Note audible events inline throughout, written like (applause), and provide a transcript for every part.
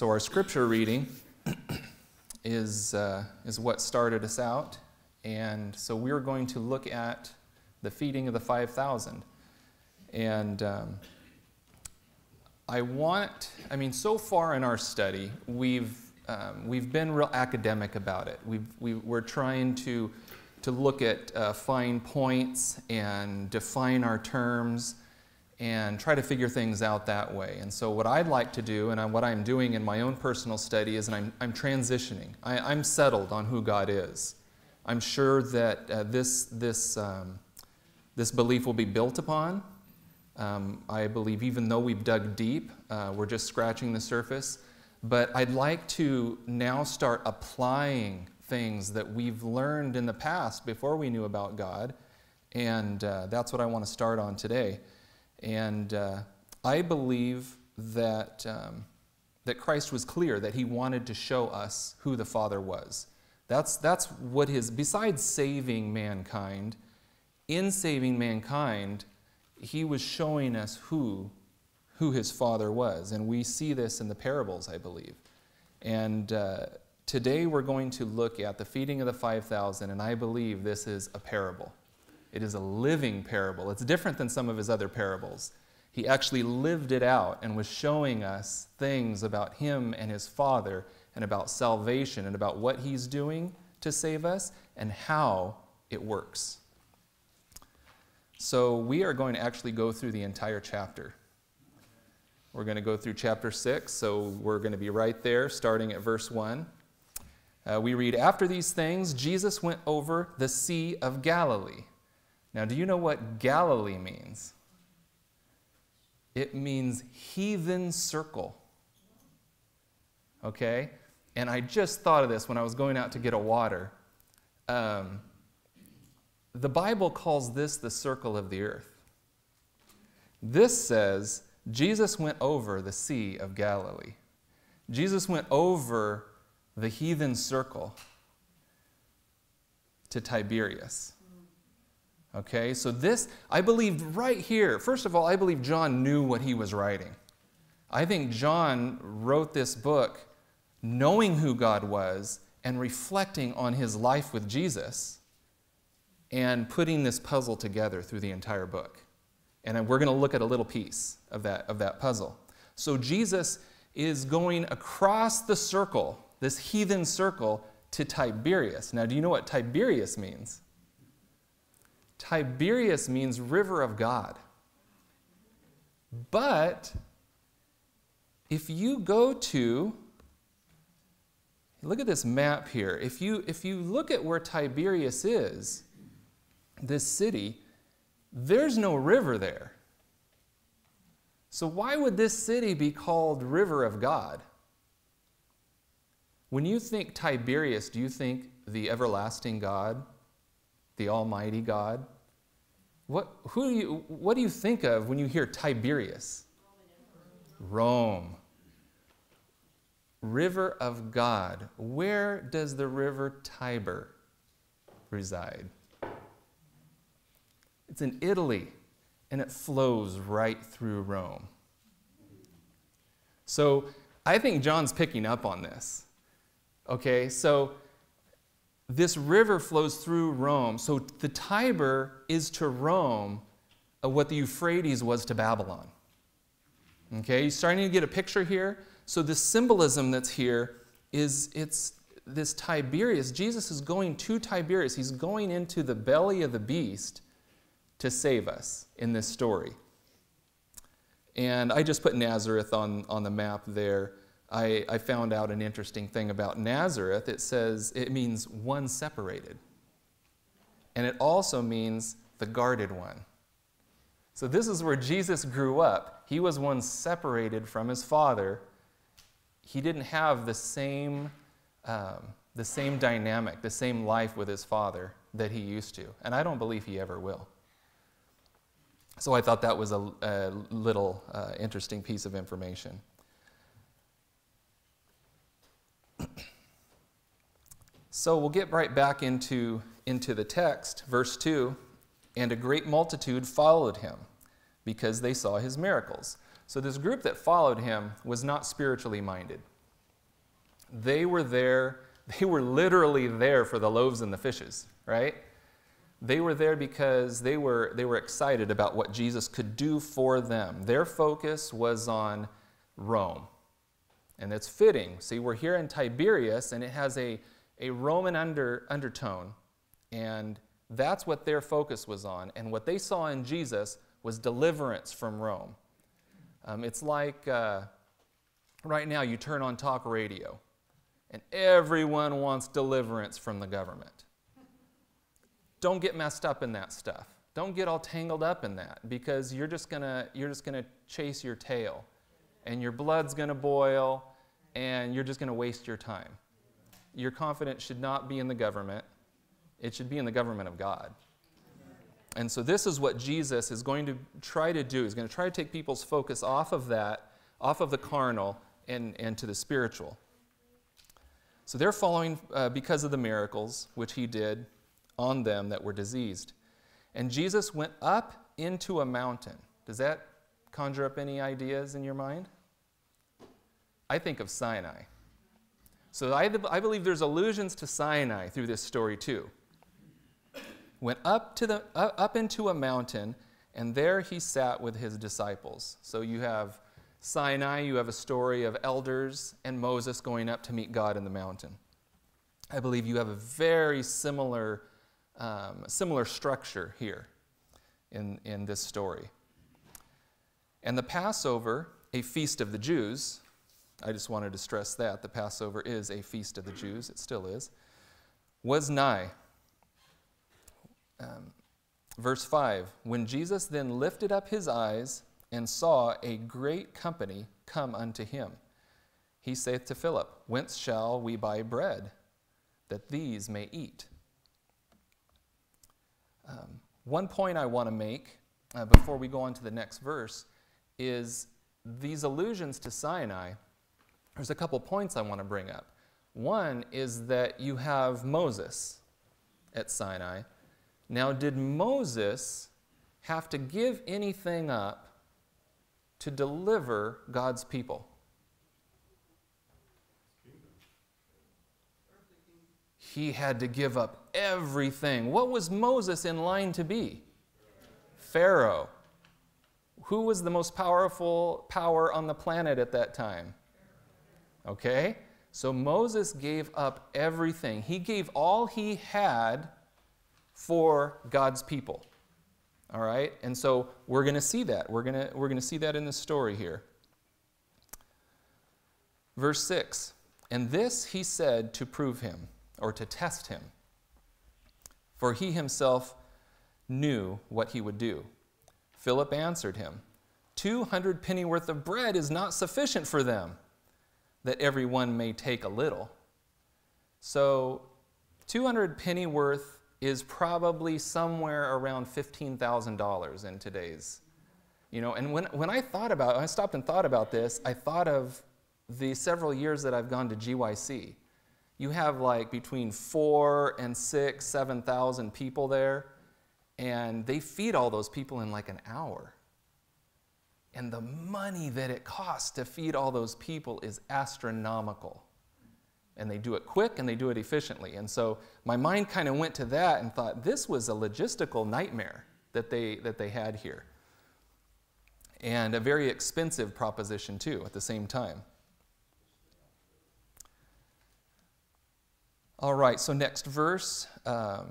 So, our scripture reading is, uh, is what started us out. And so, we're going to look at the feeding of the 5,000. And um, I want, I mean, so far in our study, we've, um, we've been real academic about it. We've, we, we're trying to, to look at uh, fine points and define our terms and try to figure things out that way. And so, what I'd like to do, and what I'm doing in my own personal study, is I'm, I'm transitioning. I, am settled on who God is. I'm sure that uh, this, this, um, this belief will be built upon. Um, I believe, even though we've dug deep, uh, we're just scratching the surface. But I'd like to now start applying things that we've learned in the past before we knew about God. And uh, that's what I want to start on today. And uh, I believe that, um, that Christ was clear that he wanted to show us who the Father was. That's, that's what his, besides saving mankind, in saving mankind, he was showing us who, who his Father was. And we see this in the parables, I believe. And uh, today we're going to look at the feeding of the 5,000, and I believe this is a parable. It is a living parable. It's different than some of his other parables. He actually lived it out and was showing us things about him and his Father and about salvation and about what he's doing to save us and how it works. So, we are going to actually go through the entire chapter. We're going to go through chapter 6, so we're going to be right there, starting at verse 1. Uh, we read, After these things, Jesus went over the Sea of Galilee. Now, do you know what Galilee means? It means heathen circle. Okay? And I just thought of this when I was going out to get a water. Um, the Bible calls this the circle of the earth. This says Jesus went over the Sea of Galilee. Jesus went over the heathen circle to Tiberias. Okay, so this, I believe right here, first of all, I believe John knew what he was writing. I think John wrote this book knowing who God was and reflecting on his life with Jesus and putting this puzzle together through the entire book. And we're going to look at a little piece of that, of that puzzle. So Jesus is going across the circle, this heathen circle, to Tiberias. Now, do you know what Tiberias means? Tiberias means river of God. But if you go to, look at this map here. If you, if you look at where Tiberias is, this city, there's no river there. So, why would this city be called River of God? When you think Tiberius, do you think the everlasting God? The Almighty God? What, who do you, what do you think of when you hear Tiberius? Rome. River of God. Where does the river Tiber reside? It's in Italy, and it flows right through Rome. So I think John's picking up on this. Okay, so this river flows through Rome. So the Tiber is to Rome what the Euphrates was to Babylon. Okay, you're starting to get a picture here? So the symbolism that's here is it's this Tiberius. Jesus is going to Tiberius. He's going into the belly of the beast to save us in this story. And I just put Nazareth on, on the map there. I, I found out an interesting thing about Nazareth. It says it means one separated. And it also means the guarded one. So this is where Jesus grew up. He was one separated from his father. He didn't have the same, um, the same dynamic, the same life with his father that he used to. And I don't believe he ever will. So I thought that was a, a little uh, interesting piece of information. So we'll get right back into, into the text, verse 2. And a great multitude followed him because they saw his miracles. So, this group that followed him was not spiritually minded. They were there, (laughs) they were literally there for the loaves and the fishes, right? They were there because they were, they were excited about what Jesus could do for them. Their focus was on Rome. And it's fitting. See, we're here in Tiberias, and it has a, a Roman under, undertone. And that's what their focus was on. And what they saw in Jesus was deliverance from Rome. Um, it's like uh, right now you turn on talk radio, and everyone wants deliverance from the government. Don't get messed up in that stuff. Don't get all tangled up in that because you're just gonna you're just gonna chase your tail, and your blood's gonna boil, and you're just gonna waste your time. Your confidence should not be in the government. It should be in the government of God. And so this is what Jesus is going to try to do. He's going to try to take people's focus off of that, off of the carnal, and, and to the spiritual. So they're following uh, because of the miracles which he did on them that were diseased. And Jesus went up into a mountain. Does that conjure up any ideas in your mind? I think of Sinai. So I, I believe there's allusions to Sinai through this story too. Went up, to the, uh, up into a mountain, and there he sat with his disciples. So you have Sinai, you have a story of elders and Moses going up to meet God in the mountain. I believe you have a very similar, um, similar structure here in, in this story. And the Passover, a feast of the Jews, I just wanted to stress that the Passover is a feast of the Jews, it still is, was nigh. Um, verse 5 When Jesus then lifted up his eyes and saw a great company come unto him. He saith to Philip, Whence shall we buy bread that these may eat? Um, one point I want to make uh, before we go on to the next verse is these allusions to Sinai. There's a couple points I want to bring up. One is that you have Moses at Sinai. Now, did Moses have to give anything up to deliver God's people. He had to give up everything. What was Moses in line to be? Pharaoh. Who was the most powerful power on the planet at that time? Okay? So Moses gave up everything. He gave all he had for God's people. All right? And so we're going to see that. We're going to we're to see that in the story here. Verse 6 And this he said to prove him, or to test him, for he himself knew what he would do. Philip answered him, Two hundred pennyworth of bread is not sufficient for them, that everyone may take a little. So, 200 pennyworth is probably somewhere around $15,000 in today's. You know, and when, when I thought about, I stopped and thought about this, I thought of the several years that I've gone to GYC. You have like between four and six, 7,000 people there, and they feed all those people in like an hour. And the money that it costs to feed all those people is astronomical and they do it quick and they do it efficiently. And so my mind kind of went to that and thought this was a logistical nightmare that they, that they had here. And a very expensive proposition, too, at the same time. All right, so next verse, um,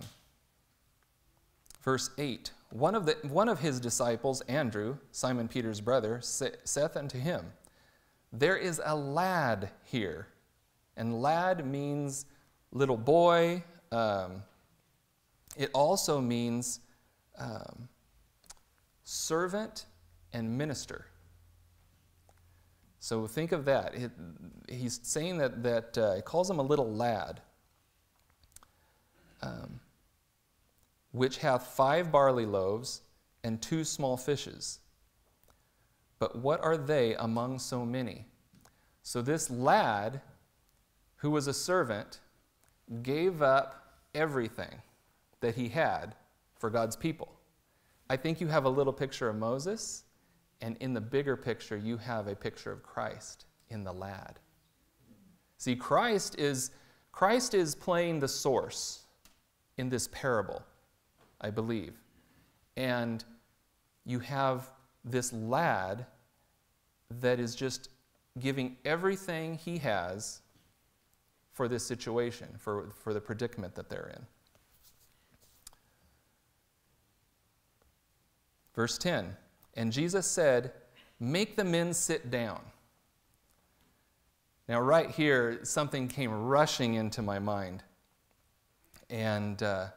verse 8. One of, the, one of his disciples, Andrew, Simon Peter's brother, saith unto him, There is a lad here and lad means little boy. Um, it also means um, servant and minister. So think of that. It, he's saying that, that uh, he calls him a little lad, um, which hath five barley loaves and two small fishes. But what are they among so many? So this lad who was a servant, gave up everything that he had for God's people. I think you have a little picture of Moses, and in the bigger picture, you have a picture of Christ in the lad. See, Christ is, Christ is playing the source in this parable, I believe. And you have this lad that is just giving everything he has for this situation, for, for the predicament that they're in. Verse 10 And Jesus said, Make the men sit down. Now, right here, something came rushing into my mind. And uh,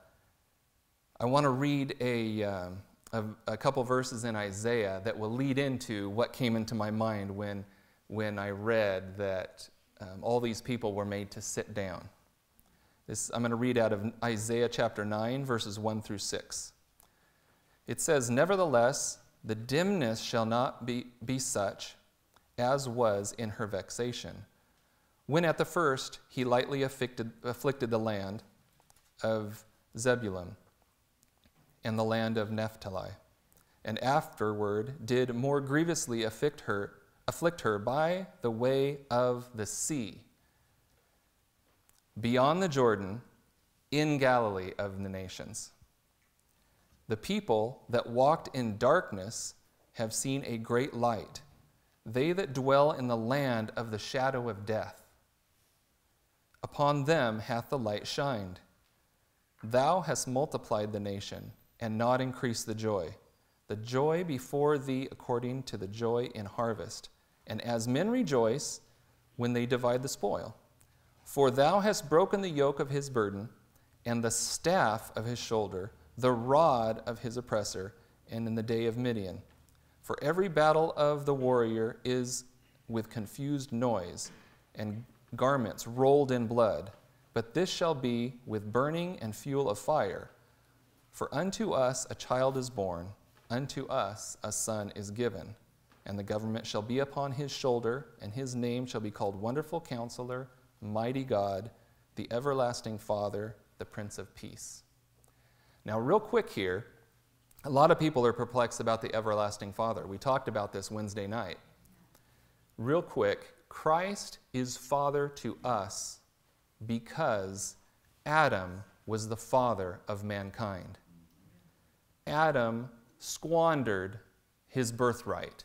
I want to read a, um, a, a, couple verses in Isaiah that will lead into what came into my mind when, when I read that um, all these people were made to sit down. This, I'm going to read out of Isaiah chapter 9, verses 1 through 6. It says, Nevertheless, the dimness shall not be, be such as was in her vexation when at the first he lightly afflicted, afflicted the land of Zebulun and the land of Naphtali, and afterward did more grievously afflict her, afflict her by the way of the sea, beyond the Jordan, in Galilee of the nations. The people that walked in darkness have seen a great light. They that dwell in the land of the shadow of death Upon them hath the light shined. Thou hast multiplied the nation, and not increase the joy. The joy before thee according to the joy in harvest, and as men rejoice when they divide the spoil. For thou hast broken the yoke of his burden, and the staff of his shoulder, the rod of his oppressor, and in the day of Midian. For every battle of the warrior is with confused noise, and garments rolled in blood, but this shall be with burning and fuel of fire. For unto us a child is born, unto us a son is given, and the government shall be upon his shoulder, and his name shall be called Wonderful Counselor, Mighty God, the Everlasting Father, the Prince of Peace. Now, real quick here, a lot of people are perplexed about the Everlasting Father. We talked about this Wednesday night. Real quick, Christ is Father to us because Adam was the father of mankind. Adam squandered his birthright.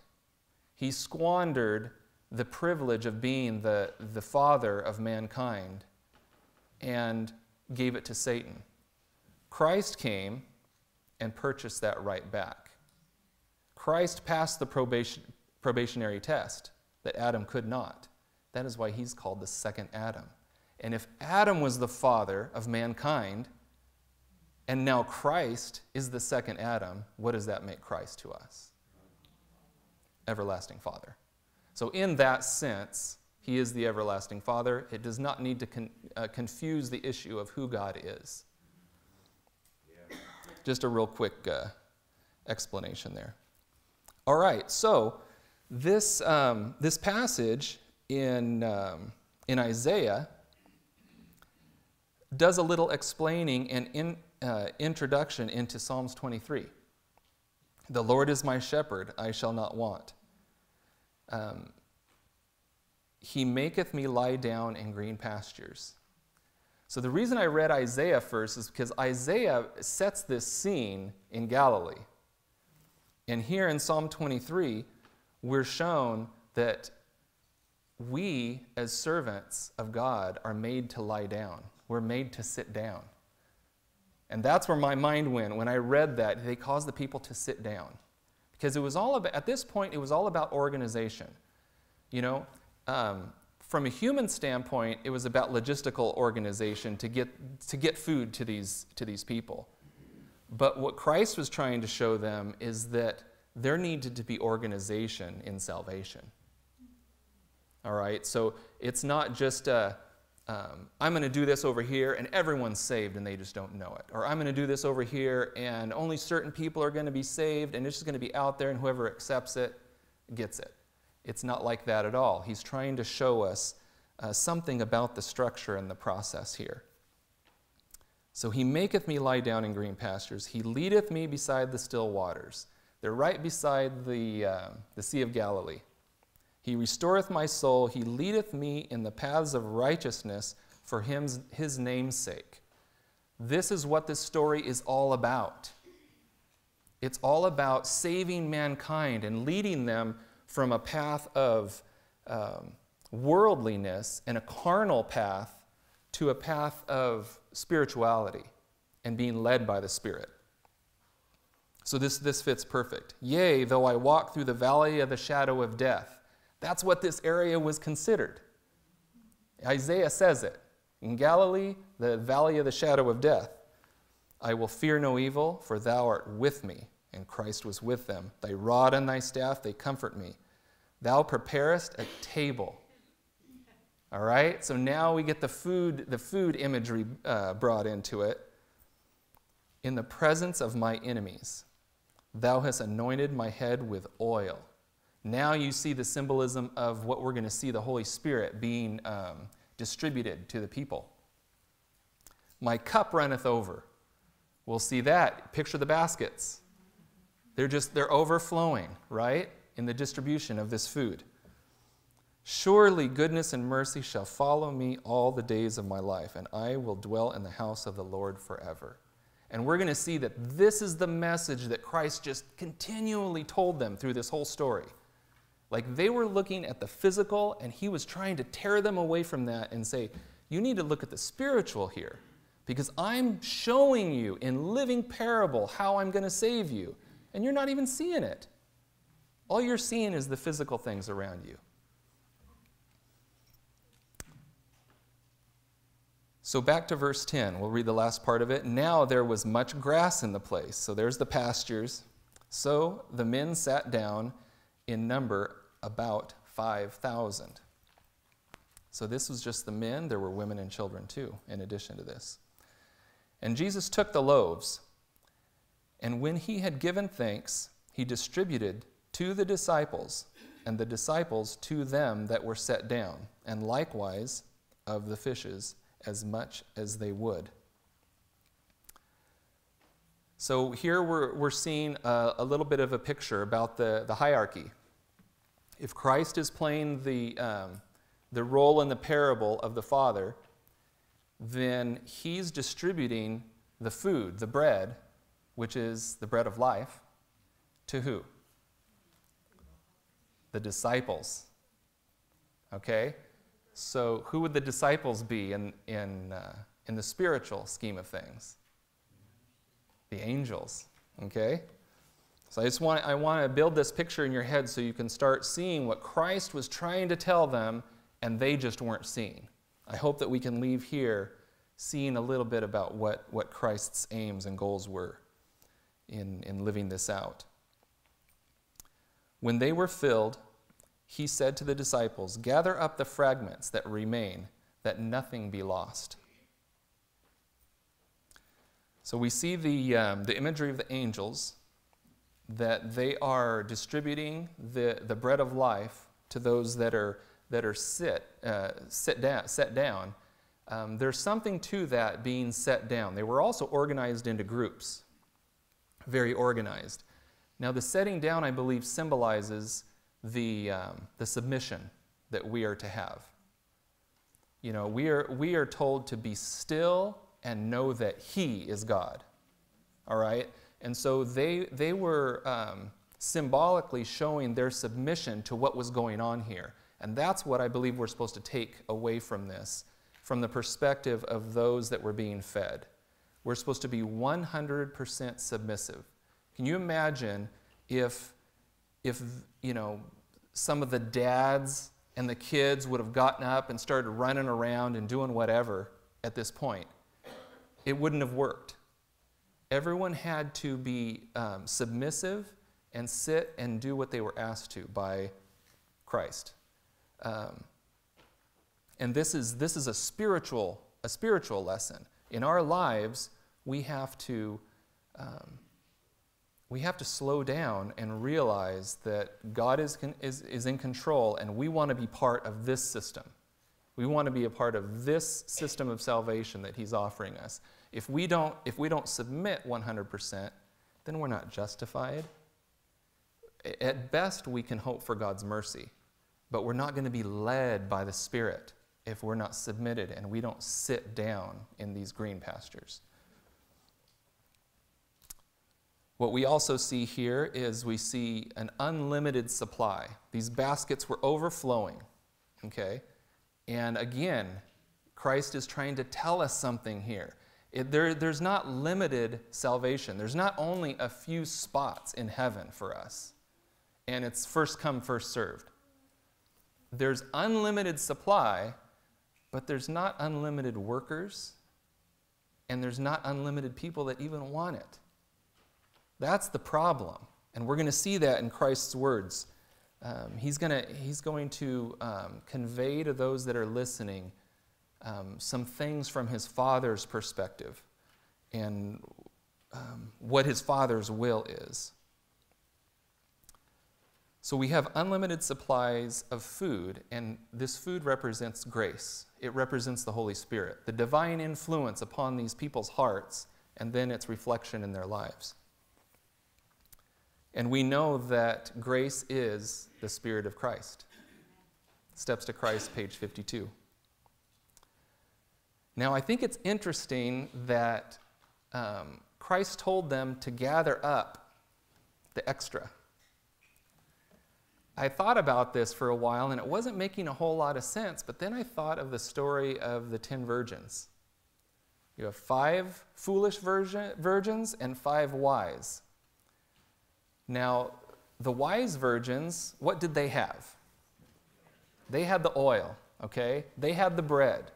He squandered the privilege of being the, the father of mankind and gave it to Satan. Christ came and purchased that right back. Christ passed the probation, probationary test that Adam could not. That is why he's called the second Adam. And if Adam was the father of mankind, and now Christ is the second Adam, what does that make Christ to us? Everlasting Father. So, in that sense, he is the everlasting Father. It does not need to con- uh, confuse the issue of who God is. Yeah. Just a real quick uh, explanation there. All right, so this, um, this passage in, um, in Isaiah does a little explaining and in, uh, introduction into Psalms 23. The Lord is my shepherd, I shall not want. Um, he maketh me lie down in green pastures. So, the reason I read Isaiah first is because Isaiah sets this scene in Galilee. And here in Psalm 23, we're shown that we, as servants of God, are made to lie down. We're made to sit down. And that's where my mind went when I read that. They caused the people to sit down. Because it was all about, at this point, it was all about organization. You know, um, from a human standpoint, it was about logistical organization to get, to get food to these, to these people. But what Christ was trying to show them is that there needed to be organization in salvation. All right, so it's not just a, um, I'm going to do this over here and everyone's saved and they just don't know it. Or I'm going to do this over here and only certain people are going to be saved and it's just going to be out there and whoever accepts it gets it. It's not like that at all. He's trying to show us uh, something about the structure and the process here. So he maketh me lie down in green pastures, he leadeth me beside the still waters. They're right beside the, uh, the Sea of Galilee. He restoreth my soul. He leadeth me in the paths of righteousness for him, his name's sake. This is what this story is all about. It's all about saving mankind and leading them from a path of um, worldliness and a carnal path to a path of spirituality and being led by the Spirit. So this, this fits perfect. Yea, though I walk through the valley of the shadow of death. That's what this area was considered. Isaiah says it. In Galilee, the valley of the shadow of death. I will fear no evil, for thou art with me. And Christ was with them. Thy rod and thy staff, they comfort me. Thou preparest a table. All right? So now we get the food, the food imagery uh, brought into it. In the presence of my enemies. Thou hast anointed my head with oil. Now you see the symbolism of what we're going to see the Holy Spirit being um, distributed to the people. My cup runneth over. We'll see that. Picture the baskets. They're just, they're overflowing, right? In the distribution of this food. Surely goodness and mercy shall follow me all the days of my life, and I will dwell in the house of the Lord forever. And we're going to see that this is the message that Christ just continually told them through this whole story. Like they were looking at the physical, and he was trying to tear them away from that and say, You need to look at the spiritual here, because I'm showing you in living parable how I'm going to save you, and you're not even seeing it. All you're seeing is the physical things around you. So back to verse 10, we'll read the last part of it. Now there was much grass in the place. So there's the pastures. So the men sat down in number about 5,000. So this was just the men. There were women and children too, in addition to this. And Jesus took the loaves, and when he had given thanks, he distributed to the disciples, and the disciples to them that were set down, and likewise of the fishes as much as they would. So here we're, we're seeing a, a little bit of a picture about the, the hierarchy. If Christ is playing the, um, the role in the parable of the Father, then he's distributing the food, the bread, which is the bread of life, to who? The disciples. Okay? So, who would the disciples be in, in, uh, in the spiritual scheme of things? The angels, okay? So I just want, I want to build this picture in your head so you can start seeing what Christ was trying to tell them and they just weren't seeing. I hope that we can leave here seeing a little bit about what, what Christ's aims and goals were in, in living this out. When they were filled, he said to the disciples, Gather up the fragments that remain, that nothing be lost. So we see the, um, the imagery of the angels, that they are distributing the, the bread of life to those that are, that are sit, uh, sit down, set down. Um, there's something to that being set down. They were also organized into groups, very organized. Now, the setting down, I believe, symbolizes the, um, the submission that we are to have. You know, we are, we are told to be still and know that He is God. All right? And so they, they were um, symbolically showing their submission to what was going on here. And that's what I believe we're supposed to take away from this, from the perspective of those that were being fed. We're supposed to be 100% submissive. Can you imagine if if you know some of the dads and the kids would have gotten up and started running around and doing whatever at this point, it wouldn't have worked. Everyone had to be um, submissive and sit and do what they were asked to by Christ. Um, and this is, this is a spiritual, a spiritual lesson. In our lives, we have to um, we have to slow down and realize that God is, is, is in control and we want to be part of this system. We want to be a part of this system of salvation that He's offering us. If we don't, if we don't submit 100%, then we're not justified. At best, we can hope for God's mercy. but we're not going to be led by the Spirit if we're not submitted and we don't sit down in these green pastures. What we also see here is we see an unlimited supply. These baskets were overflowing, okay? And again, Christ is trying to tell us something here. It, there, there's not limited salvation. There's not only a few spots in heaven for us, and it's first come, first served. There's unlimited supply, but there's not unlimited workers, and there's not unlimited people that even want it. That's the problem. And we're going to see that in Christ's words. Um, he's, gonna, he's going to um, convey to those that are listening um, some things from his Father's perspective and um, what his Father's will is. So we have unlimited supplies of food, and this food represents grace. It represents the Holy Spirit, the divine influence upon these people's hearts, and then its reflection in their lives. And we know that grace is the Spirit of Christ. Steps to Christ, page 52. Now, I think it's interesting that um, Christ told them to gather up the extra. I thought about this for a while and it wasn't making a whole lot of sense, but then I thought of the story of the ten virgins. You have five foolish virgin, virgins and five wise. Now, the wise virgins, what did they have? They had the oil, okay? They had the bread.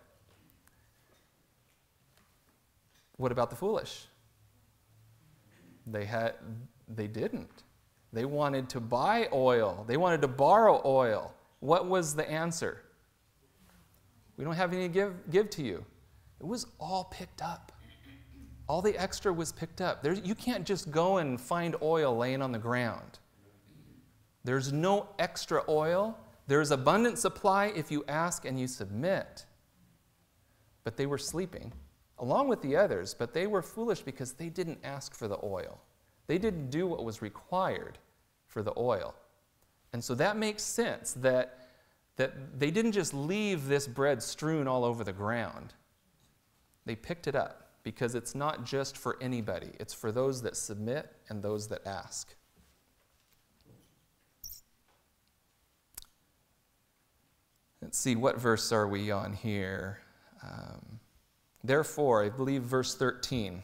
What about the foolish? They had they didn't. They wanted to buy oil. They wanted to borrow oil. What was the answer? We don't have any to give, give to you. It was all picked up. All the extra was picked up. There's, you can't just go and find oil laying on the ground. There's no extra oil. There's abundant supply if you ask and you submit. But they were sleeping, along with the others, but they were foolish because they didn't ask for the oil. They didn't do what was required for the oil. And so that makes sense that, that they didn't just leave this bread strewn all over the ground. They picked it up because it's not just for anybody, it's for those that submit and those that ask. Let's see, what verse are we on here? Um, Therefore, I believe verse 13.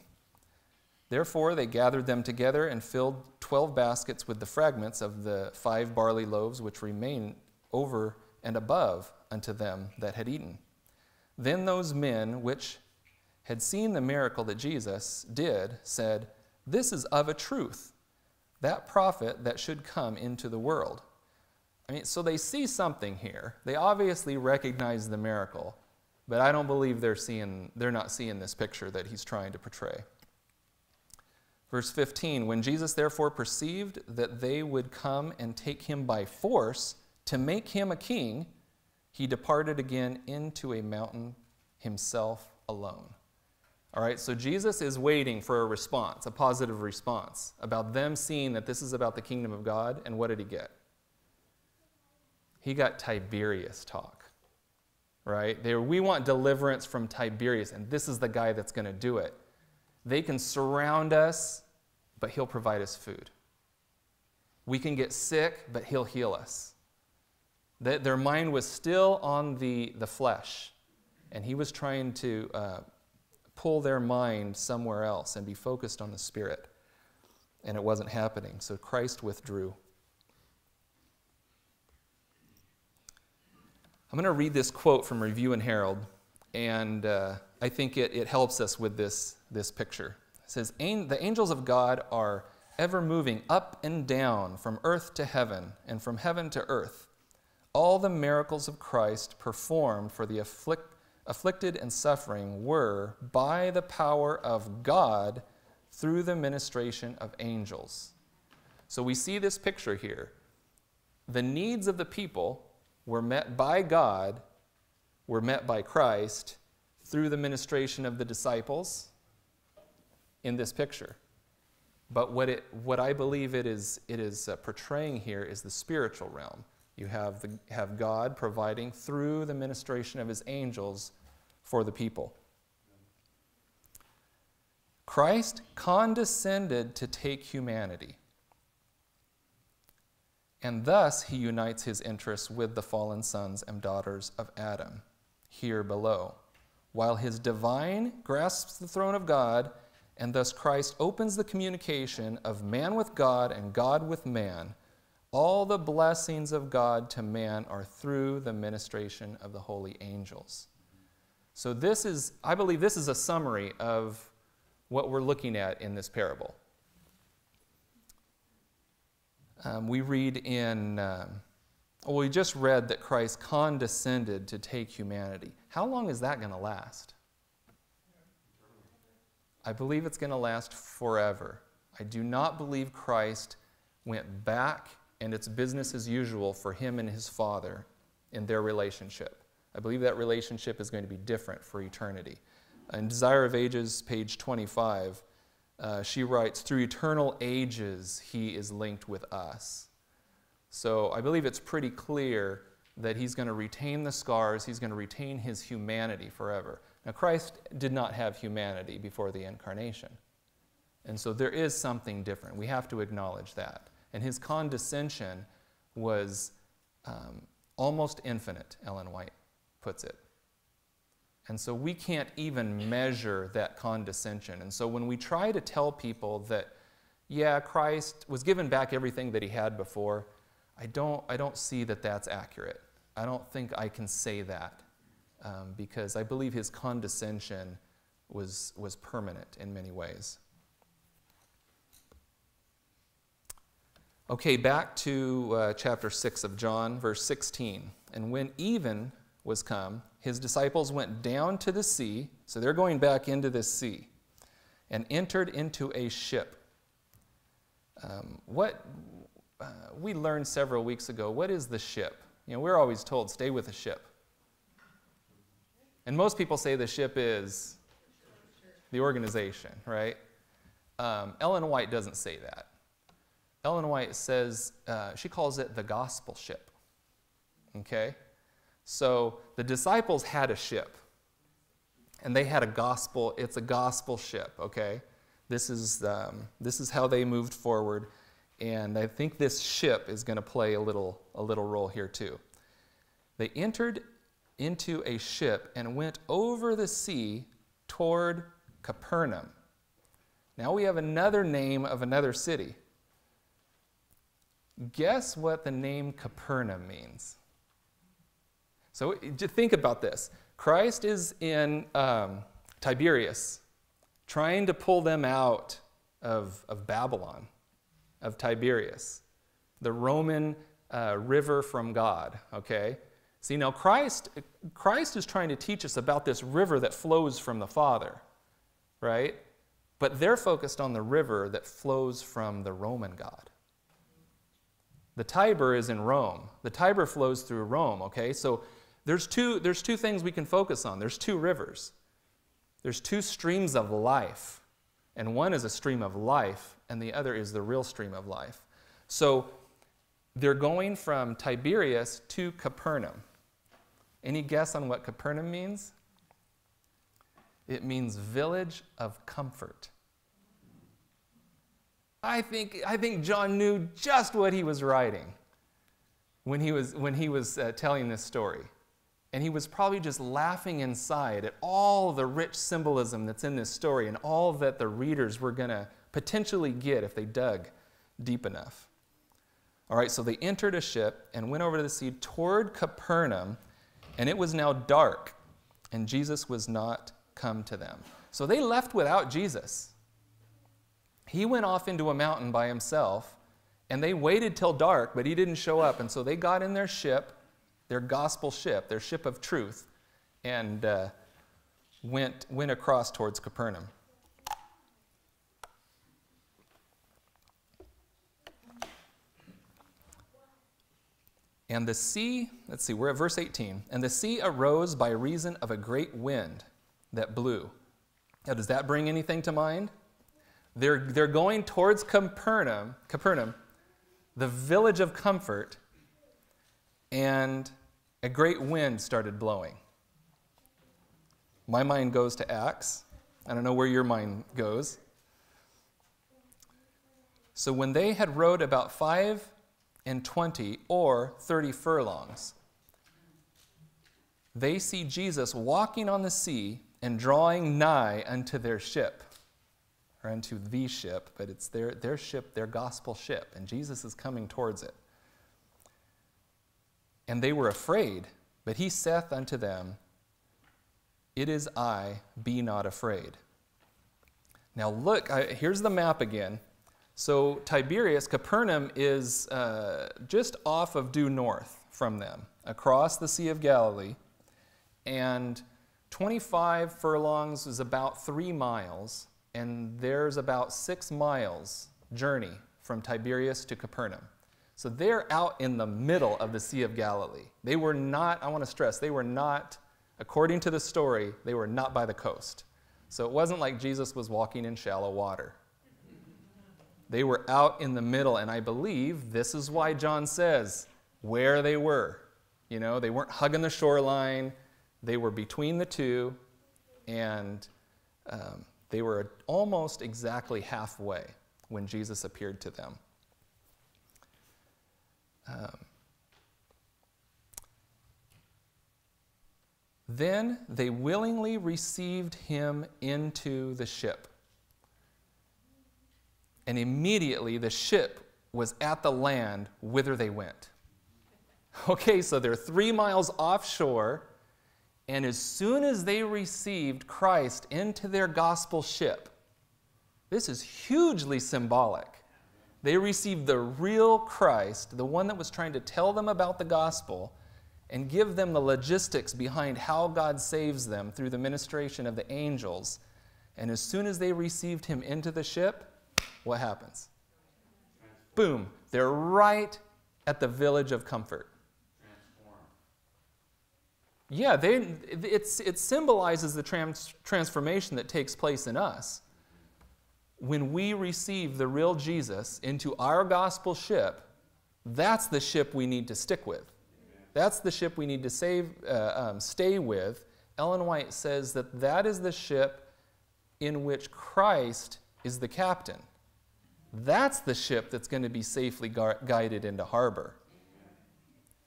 Therefore, they gathered them together and filled twelve baskets with the fragments of the five barley loaves which remained over and above unto them that had eaten. Then those men which had seen the miracle that Jesus did said, This is of a truth, that prophet that should come into the world. I mean, so they see something here. They obviously recognize the miracle, but I don't believe they're seeing they're not seeing this picture that he's trying to portray. Verse 15, when Jesus therefore perceived that they would come and take him by force to make him a king, he departed again into a mountain himself alone. All right, so Jesus is waiting for a response, a positive response, about them seeing that this is about the kingdom of God. And what did he get? He got Tiberius talk, right? They we want deliverance from Tiberius, and this is the guy that's going to do it. They can surround us, but he'll provide us food. We can get sick, but he'll heal us. Their mind was still on the, the flesh, and he was trying to. Uh, pull their mind somewhere else and be focused on the Spirit. And it wasn't happening, so Christ withdrew. I'm going to read this quote from Review and Herald, and uh, I think it, it helps us with this, this picture. It says, The angels of God are ever moving up and down from earth to heaven and from heaven to earth. All the miracles of Christ performed for the afflict afflicted and suffering were by the power of God through the ministration of angels. So we see this picture here. The needs of the people were met by God, were met by Christ through the ministration of the disciples in this picture. But what, it, what I believe it is, it is uh, portraying here is the spiritual realm. You have, the, have God providing through the ministration of his angels for the people. Christ condescended to take humanity. And thus he unites his interests with the fallen sons and daughters of Adam here below. While his divine grasps the throne of God, and thus Christ opens the communication of man with God and God with man, all the blessings of God to man are through the ministration of the holy angels. So, this is, I believe, this is a summary of what we're looking at in this parable. Um, we read in, um, well, we just read that Christ condescended to take humanity. How long is that going to last? I believe it's going to last forever. I do not believe Christ went back and it's business as usual for him and his Father in their relationship. I believe that relationship is going to be different for eternity. In Desire of Ages, page 25, uh, she writes, Through eternal ages, he is linked with us. So I believe it's pretty clear that he's going to retain the scars, he's going to retain his humanity forever. Now, Christ did not have humanity before the incarnation. And so there is something different. We have to acknowledge that. And his condescension was um, almost infinite, Ellen White puts it. And so we can't even measure that condescension. And so when we try to tell people that, yeah, Christ was given back everything that he had before, I don't, I don't see that that's accurate. I don't think I can say that um, because I believe his condescension was, was permanent in many ways. Okay, back to uh, chapter 6 of John, verse 16. And when even was come, his disciples went down to the sea, so they're going back into the sea, and entered into a ship. Um, what uh, we learned several weeks ago, what is the ship? You know, we're always told, stay with the ship. And most people say the ship is the organization, right? Um, Ellen White doesn't say that. Ellen White says, uh, she calls it the gospel ship. Okay? So the disciples had a ship, and they had a gospel, it's a gospel ship, okay? This is, um, this is how they moved forward, and I think this ship is going to play a little, a little role here too. They entered into a ship and went over the sea toward Capernaum. Now we have another name of another city. Guess what the name Capernaum means? So think about this. Christ is in um, Tiberias, trying to pull them out of, of Babylon, of Tiberias, the Roman uh, river from God, okay? See, now Christ, Christ is trying to teach us about this river that flows from the Father, right? But they're focused on the river that flows from the Roman God. The Tiber is in Rome. The Tiber flows through Rome, okay? So there's two, there's two things we can focus on. There's two rivers. There's two streams of life. And one is a stream of life, and the other is the real stream of life. So they're going from Tiberias to Capernaum. Any guess on what Capernaum means? It means village of comfort. I think, I think John knew just what he was writing when he was, when he was uh, telling this story. And he was probably just laughing inside at all the rich symbolism that's in this story and all that the readers were going to potentially get if they dug deep enough. All right, so they entered a ship and went over to the sea toward Capernaum, and it was now dark, and Jesus was not come to them. So they left without Jesus. He went off into a mountain by himself, and they waited till dark, but he didn't show up. And so they got in their ship their gospel ship, their ship of truth, and uh, went, went across towards Capernaum. And the sea, let's see, we're at verse 18. And the sea arose by reason of a great wind that blew. Now, does that bring anything to mind? They're, they're going towards Capernaum, Capernaum, the village of comfort, and a great wind started blowing. My mind goes to Acts. I don't know where your mind goes. So when they had rowed about five and twenty or thirty furlongs, they see Jesus walking on the sea and drawing nigh unto their ship, or unto the ship, but it's their, their ship, their gospel ship, and Jesus is coming towards it. And they were afraid, but he saith unto them, It is I, be not afraid. Now, look, I, here's the map again. So, Tiberias, Capernaum is uh, just off of due north from them, across the Sea of Galilee. And 25 furlongs is about three miles, and there's about six miles journey from Tiberias to Capernaum. So they're out in the middle of the Sea of Galilee. They were not, I want to stress, they were not, according to the story, they were not by the coast. So it wasn't like Jesus was walking in shallow water. They were out in the middle, and I believe this is why John says where they were. You know, they weren't hugging the shoreline, they were between the two, and um, they were almost exactly halfway when Jesus appeared to them. Um, then they willingly received him into the ship. And immediately the ship was at the land whither they went. Okay, so they're three miles offshore, and as soon as they received Christ into their gospel ship, this is hugely symbolic. They received the real Christ, the one that was trying to tell them about the gospel and give them the logistics behind how God saves them through the ministration of the angels. And as soon as they received him into the ship, what happens? Boom, they're right at the village of comfort. Yeah, they, it's, it symbolizes the trans, transformation that takes place in us when we receive the real Jesus into our gospel ship, that's the ship we need to stick with. That's the ship we need to save, uh, um, stay with. Ellen White says that that is the ship in which Christ is the captain. That's the ship that's going to be safely guided into harbor.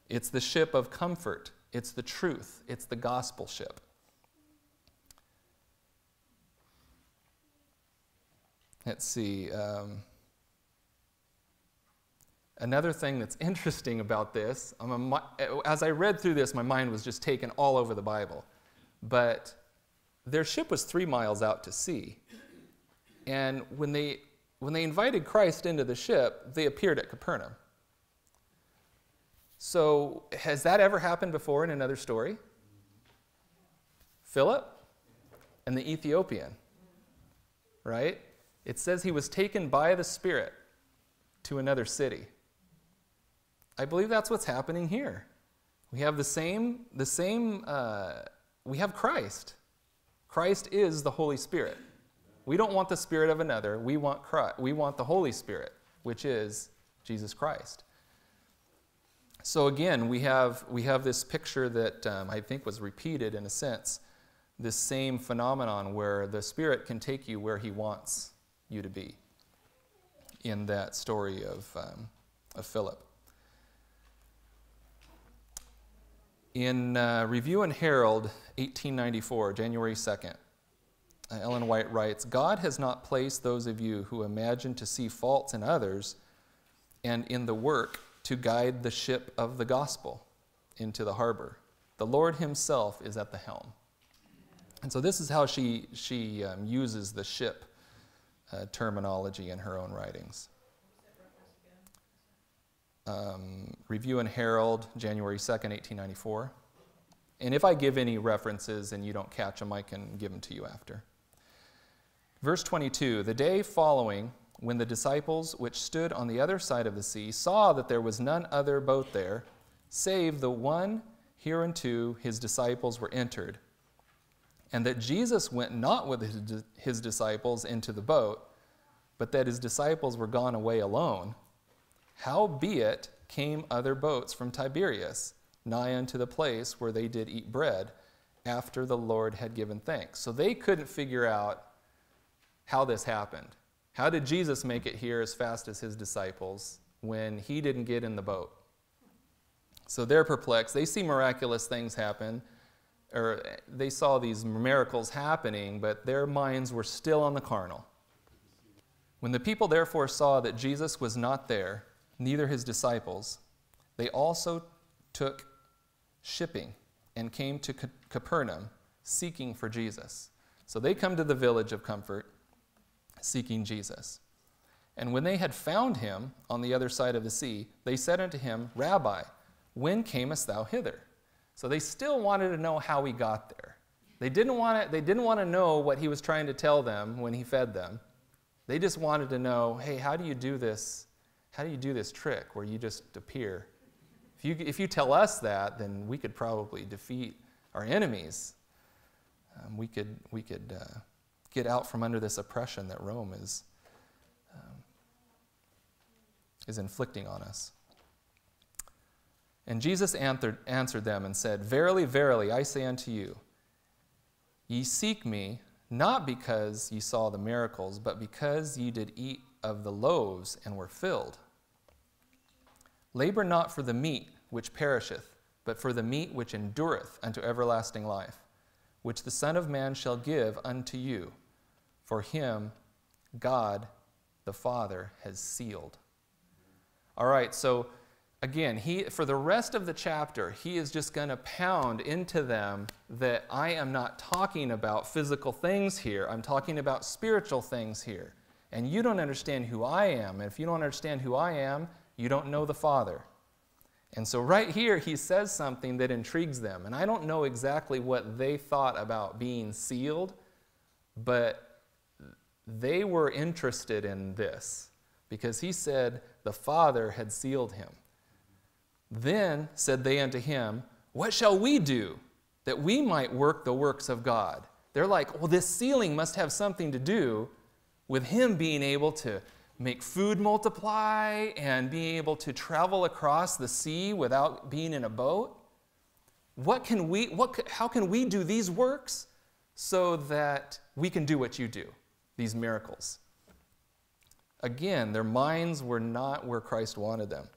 It's the ship of comfort, it's the truth, it's the gospel ship. Let's see. Um, another thing that's (laughs) interesting about this, a, as I read through this, my mind was just taken all over the Bible. But their ship was three miles out to sea. And when they, when they invited Christ into the ship, they appeared at Capernaum. So, has that ever happened before in another story? Philip and the Ethiopian, right? It says he was taken by the Spirit to another city. I believe that's what's happening here. We have the same, the same, uh, we have Christ. Christ is the Holy Spirit. We don't want the Spirit of another. We want Christ. We want the Holy Spirit, which is Jesus Christ. So again, we have we have this picture that um, I think was repeated in a sense, this same phenomenon where the Spirit can take you where He wants you to be in that story of, um, of Philip. In uh, Review and Herald, 1894, January 2nd, uh, Ellen White writes God has not placed those of you who imagine to see faults in others and in the work to guide the ship of the gospel into the harbor. The Lord Himself is at the helm. And so this is how she, she um, uses the ship uh, terminology in her own writings. Um, Review and Herald, January 2nd, 1894. And if I give any references and you don't catch them, I can give them to you after. Verse 22 The day following, when the disciples which stood on the other side of the sea saw that there was none other boat there, save the one hereunto his disciples were entered, and that Jesus went not with his, disciples into the boat, but that his disciples were gone away alone. Howbeit came other boats from Tiberias, nigh unto the place where they did eat bread after the Lord had given thanks. So they couldn't figure out how this happened. How did Jesus make it here as fast as his disciples when he didn't get in the boat? So they're perplexed. They see miraculous things happen, or they saw these miracles happening, but their minds were still on the carnal. When the people therefore saw that Jesus was not there, neither his disciples, they also took shipping and came to Capernaum seeking for Jesus. So they come to the village of comfort seeking Jesus. And when they had found him on the other side of the sea, they said unto him, Rabbi, when camest thou hither? So they still wanted to know how he got there. They didn't want to, they didn't want to know what he was trying to tell them when he fed them. They just wanted to know, hey, how do you do this? How do you do this trick where you just appear? If you, if you tell us that, then we could probably defeat our enemies. Um, we could, we could uh, get out from under this oppression that Rome is, um, is inflicting on us. And Jesus answered, answered them and said, Verily, verily, I say unto you, ye seek me not because ye saw the miracles, but because ye did eat of the loaves and were filled. Labor not for the meat which perisheth, but for the meat which endureth unto everlasting life, which the Son of Man shall give unto you. For him, God the Father has sealed. All right, so again, he, for the rest of the chapter, he is just going to pound into them that I am not talking about physical things here. I'm talking about spiritual things here. And you don't understand who I am. And if you don't understand who I am, you don't know the Father. And so, right here, he says something that intrigues them. And I don't know exactly what they thought about being sealed, but they were interested in this because he said the Father had sealed him. Then said they unto him, What shall we do that we might work the works of God? They're like, Well, this sealing must have something to do with him being able to make food multiply and being able to travel across the sea without being in a boat? What can we, what, how can we do these works so that we can do what you do, these miracles? Again, their minds were not where Christ wanted them.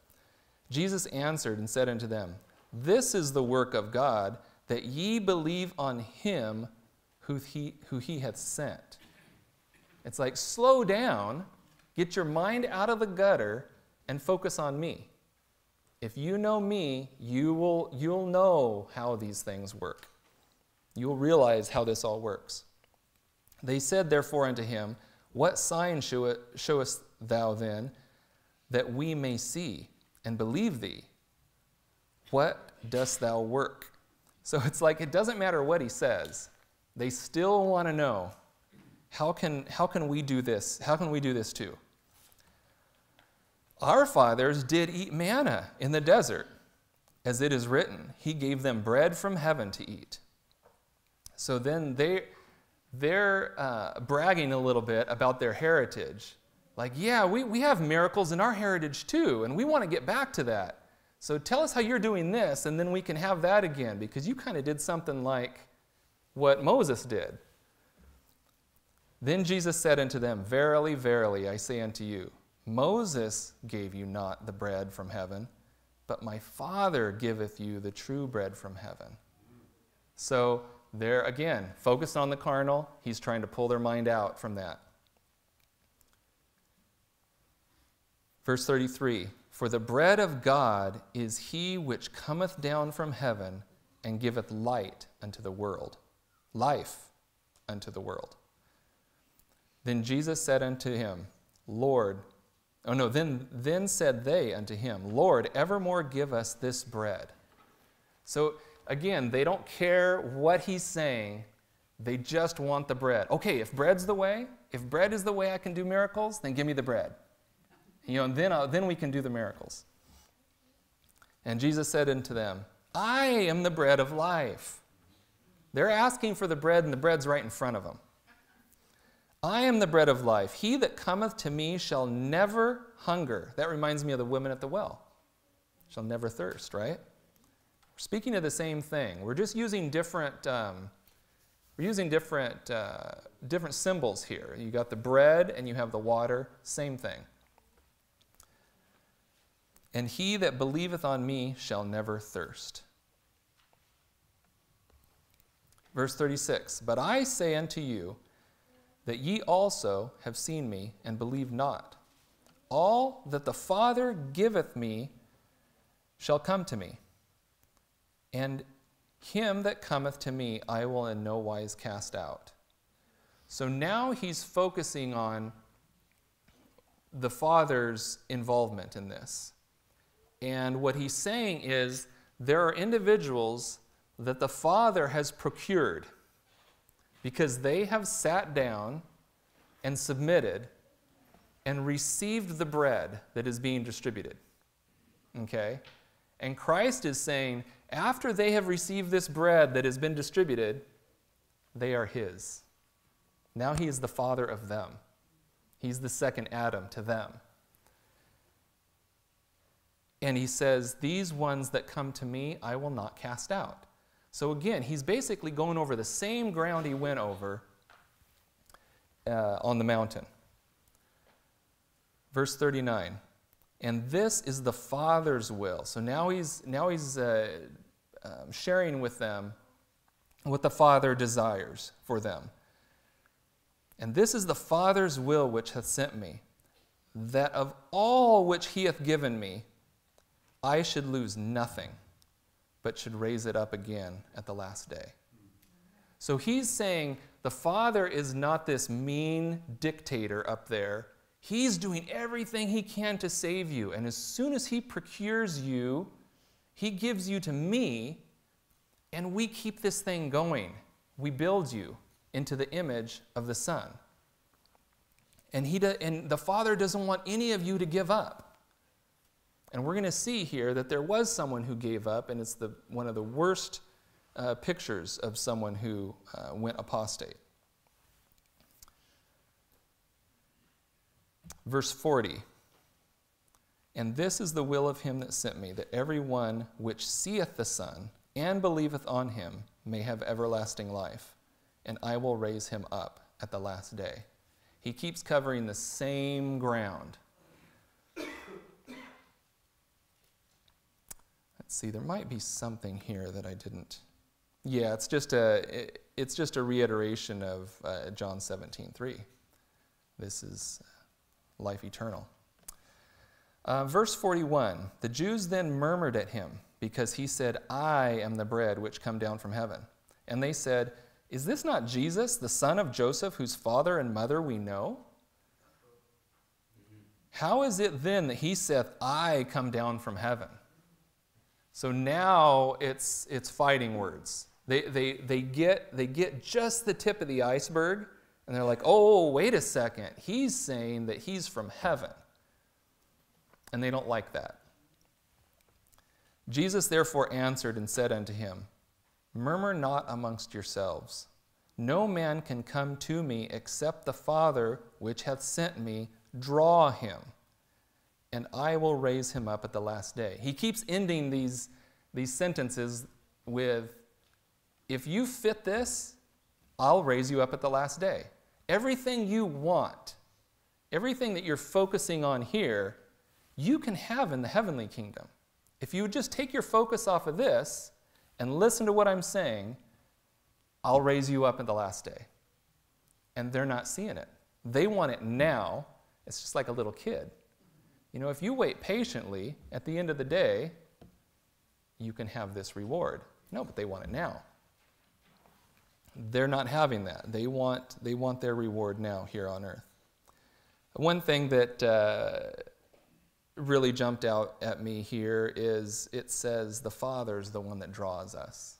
Jesus answered and said unto them, This is the work of God, that ye believe on him who he, who he hath sent. It's like, slow down Get your mind out of the gutter and focus on me. If you know me, you will, you'll know how these things work. You will realize how this all works. They said, therefore, unto him, What sign showest thou then, that we may see and believe thee? What dost thou work? So it's like it doesn't matter what he says, they still want to know how can, how can we do this? How can we do this too? Our fathers did eat manna in the desert, as it is written, He gave them bread from heaven to eat. So then they, they're uh, bragging a little bit about their heritage. Like, yeah, we, we have miracles in our heritage too, and we want to get back to that. So tell us how you're doing this, and then we can have that again, because you kind of did something like what Moses did. Then Jesus said unto them, Verily, verily, I say unto you, Moses gave you not the bread from heaven, but my Father giveth you the true bread from heaven. So, there again, focused on the carnal, he's trying to pull their mind out from that. Verse 33 For the bread of God is he which cometh down from heaven and giveth light unto the world, life unto the world. Then Jesus said unto him, Lord, Oh no, then, then said they unto him, Lord, evermore give us this bread. So again, they don't care what he's saying, they just want the bread. Okay, if bread's the way, if bread is the way I can do miracles, then give me the bread. You know, and then, I'll, then we can do the miracles. And Jesus said unto them, I am the bread of life. They're asking for the bread, and the bread's right in front of them. I am the bread of life. He that cometh to me shall never hunger. That reminds me of the women at the well. Shall never thirst, right? speaking of the same thing. We're just using different, um, we're using different, uh, different symbols here. You got the bread and you have the water, same thing. And he that believeth on me shall never thirst. Verse 36 But I say unto you that ye also have seen me and believe not. All that the Father giveth me shall come to me, and him that cometh to me I will in no wise cast out. So now he's focusing on the Father's involvement in this. And what he's saying is there are individuals that the Father has procured because they have sat down and submitted and received the bread that is being distributed. Okay? And Christ is saying, after they have received this bread that has been distributed, they are His. Now He is the Father of them. He's the second Adam to them. And He says, These ones that come to me, I will not cast out. So again, he's basically going over the same ground he went over uh, on the mountain. Verse 39. And this is the Father's will. So now he's, now he's uh, um, sharing with them what the Father desires for them. And this is the Father's will which hath sent me, that of all which he hath given me, I should lose nothing but should raise it up again at the last day. So he's saying the Father is not this mean dictator up there. He's doing everything he can to save you. And as soon as he procures you, he gives you to me, and we keep this thing going. We build you into the image of the Son. And, he do, and the Father doesn't want any of you to give up. And we're going to see here that there was someone who gave up, and it's the, one of the worst uh, pictures of someone who uh, went apostate. Verse 40 And this is the will of him that sent me, that every one which seeth the Son and believeth on him may have everlasting life, and I will raise him up at the last day. He keeps covering the same ground see, there might be something here that I didn't. Yeah, it's just a, it's just a reiteration of uh, John 17, 3. This is life eternal. Uh, verse 41 The Jews then murmured at him because he said, I am the bread which come down from heaven. And they said, Is this not Jesus, the son of Joseph, whose father and mother we know? How is it then that he saith, I come down from heaven? So now it's, it's fighting words. They, they, they, get, they get just the tip of the iceberg, and they're like, oh, wait a second. He's saying that he's from heaven. And they don't like that. Jesus therefore answered and said unto him, Murmur not amongst yourselves. No man can come to me except the Father which hath sent me draw him and I will raise him up at the last day. He keeps ending these, these sentences with, If you fit this, I'll raise you up at the last day. Everything you want, everything that you're focusing on here, you can have in the heavenly kingdom. If you just take your focus off of this and listen to what I'm saying, I'll raise you up at the last day. And they're not seeing it. They want it now. It's just like a little kid. You know, if you wait patiently, at the end of the day, you can have this reward. No, but they want it now. They're not having that. They want, they want their reward now here on earth. One thing that uh, really jumped out at me here is it says the Father is the one that draws us.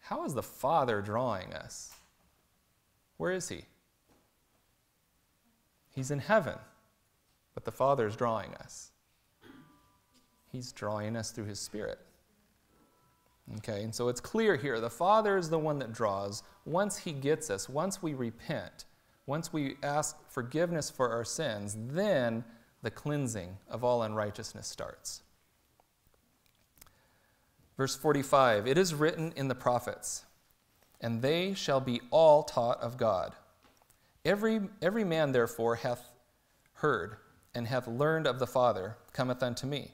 How is the Father drawing us? Where is He? He's in heaven. But the Father is drawing us. He's drawing us through His Spirit. Okay, and so it's clear here the Father is the one that draws. Once He gets us, once we repent, once we ask forgiveness for our sins, then the cleansing of all unrighteousness starts. Verse 45 It is written in the prophets, and they shall be all taught of God. Every, every man, therefore, hath heard and hath learned of the Father cometh unto me.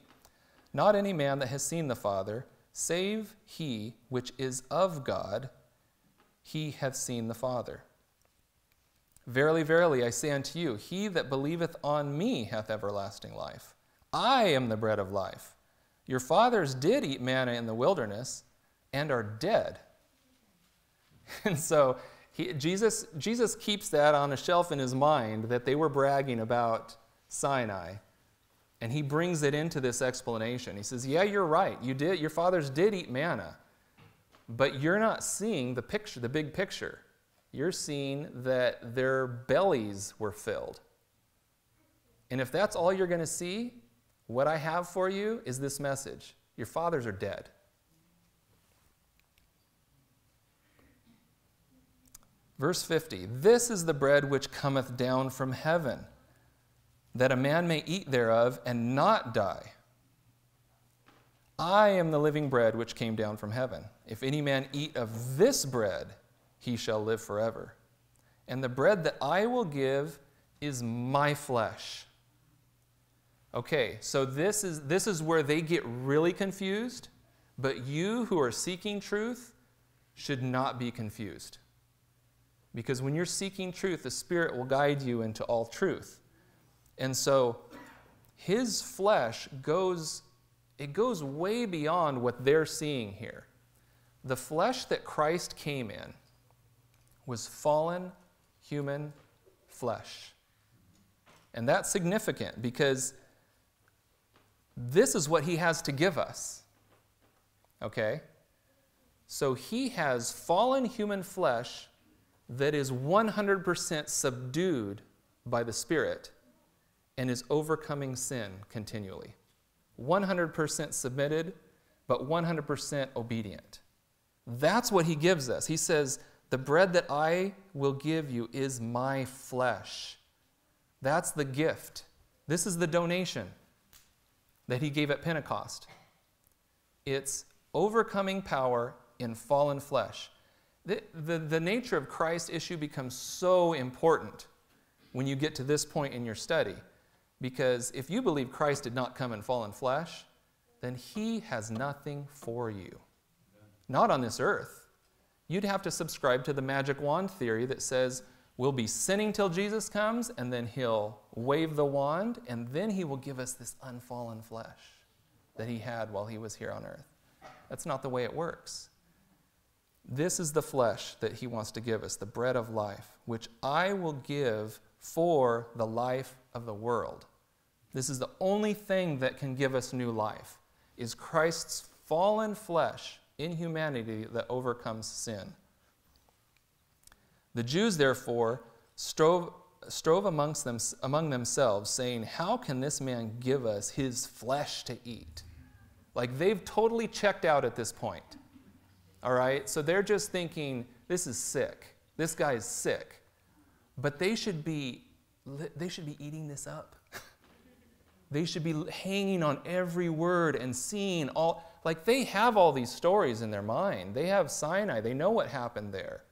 Not any man that has seen the Father, save he which is of God, he hath seen the Father. Verily, verily, I say unto you, he that believeth on me hath everlasting life. I am the bread of life. Your fathers did eat manna in the wilderness and are dead. (laughs) And so he, Jesus, Jesus keeps that on a shelf in his mind that they were bragging about Sinai. And he brings it into this explanation. He says, Yeah, you're right. You did, your fathers did eat manna, but you're not seeing the picture, the big picture. You're seeing that their bellies were filled. And if that's all you're going to see, what I have for you is this message Your fathers are dead. Verse 50 This is the bread which cometh down from heaven, that a man may eat thereof and not die. I am the living bread which came down from heaven. If any man eat of this bread, he shall live forever. And the bread that I will give is my flesh. Okay, so this is, this is where they get really confused, but you who are seeking truth should not be confused. Because when you're seeking truth, the Spirit will guide you into all truth. And so his flesh goes it goes way beyond what they're seeing here. The flesh that Christ came in was fallen human flesh. And that's significant because this is what he has to give us. Okay? So he has fallen human flesh that is 100% subdued by the Spirit and is overcoming sin continually. 100% submitted, but 100% obedient. That's what he gives us. He says, The bread that I will give you is my flesh. That's the gift. This is the donation that he gave at Pentecost. It's overcoming power in fallen flesh. The, the, the, nature of Christ's issue becomes so important when you get to this point in your study. Because if you believe Christ did not come in fallen flesh, then he has nothing for you. Not on this earth. You'd have to subscribe to the magic wand theory that says we'll be sinning till Jesus comes, and then he'll wave the wand, and then he will give us this unfallen flesh that he had while he was here on earth. That's not the way it works. This is the flesh that he wants to give us, the bread of life, which I will give for the life of the world. This is the only thing that can give us new life is Christ's fallen flesh in humanity that overcomes sin. The Jews, therefore, strove, strove amongst them, among themselves, saying, How can this man give us his flesh to eat? Like they've totally checked out at this point. All right? So they're just thinking, this is sick. This guy is sick. But they should be, they should be eating this up. (laughs) they should be hanging on every word and seeing all, like they have all these stories in their mind. They have Sinai, they know what happened there.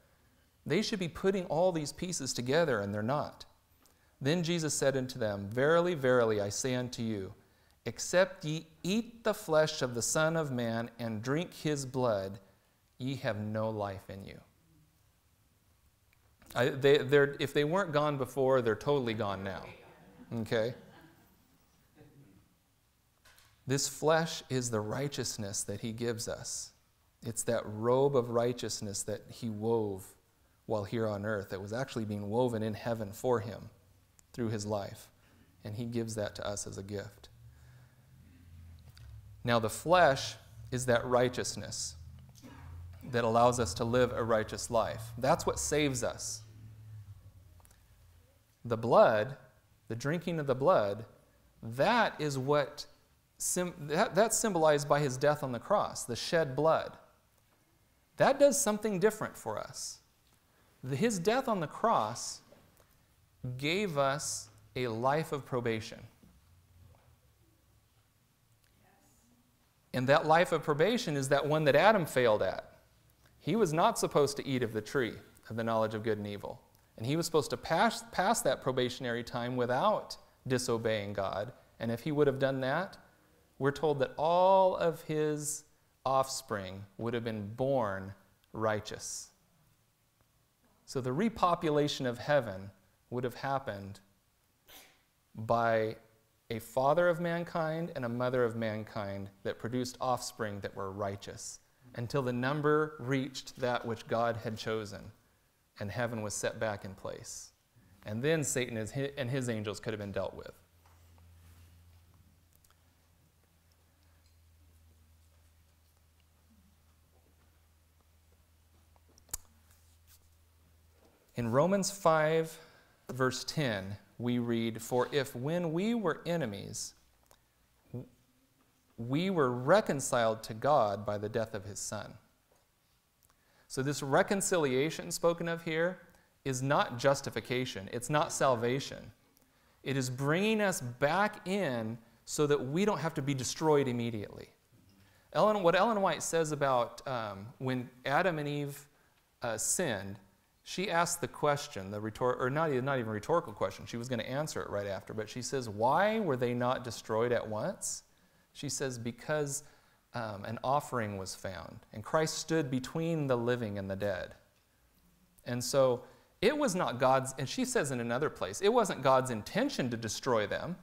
They should be putting all these pieces together, and they're not. Then Jesus said unto them, Verily, verily, I say unto you, except ye eat the flesh of the Son of Man and drink his blood, ye have no life in you. I, they, if they weren't gone before, they're totally gone now. Okay? This flesh is the righteousness that he gives us. It's that robe of righteousness that he wove while here on earth that was actually being woven in heaven for him through his life. And he gives that to us as a gift. Now, the flesh is that righteousness that allows us to live a righteous life. That's what saves us. The blood, the drinking of the blood, that is what that, that's symbolized by his death on the cross, the shed blood. That does something different for us. His death on the cross gave us a life of probation. And that life of probation is that one that Adam failed at. He was not supposed to eat of the tree of the knowledge of good and evil. And he was supposed to pass, pass that probationary time without disobeying God. And if he would have done that, we're told that all of his offspring would have been born righteous. So the repopulation of heaven would have happened by a father of mankind and a mother of mankind that produced offspring that were righteous until the number reached that which God had chosen and heaven was set back in place. And then Satan and his angels could have been dealt with. In Romans 5, verse 10, we read, For if when we were enemies, we were reconciled to God by the death of his Son. So, this reconciliation spoken of here is not justification, it's not salvation. It is bringing us back in so that we don't have to be destroyed immediately. Ellen, what Ellen White says about um, when Adam and Eve uh, sinned, she asked the question, the rhetor- or not, not even rhetorical question, she was going to answer it right after, but she says, Why were they not destroyed at once? She says, Because um, an offering was found, and Christ stood between the living and the dead. And so it was not God's, and she says in another place, it wasn't God's intention to destroy them